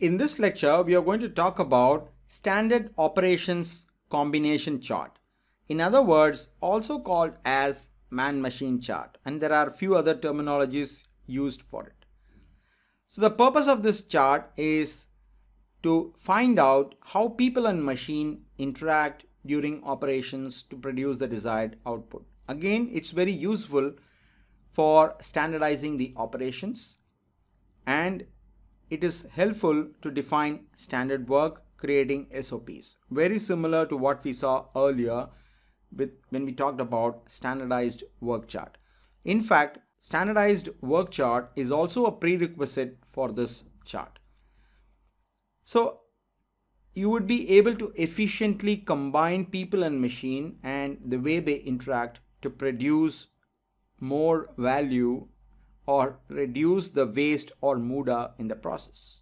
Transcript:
In this lecture, we are going to talk about standard operations combination chart. In other words, also called as man-machine chart. And there are a few other terminologies used for it. So the purpose of this chart is to find out how people and machine interact during operations to produce the desired output. Again, it's very useful for standardizing the operations and it is helpful to define standard work creating SOPs. Very similar to what we saw earlier with when we talked about standardized work chart. In fact, standardized work chart is also a prerequisite for this chart. So you would be able to efficiently combine people and machine and the way they interact to produce more value or reduce the waste or muda in the process.